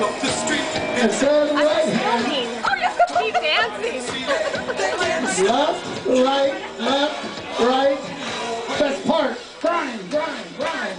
up the street and turn right hand. Oh, you're going to be dancing. left, right, left, right. Best part. Grind, grind, grind.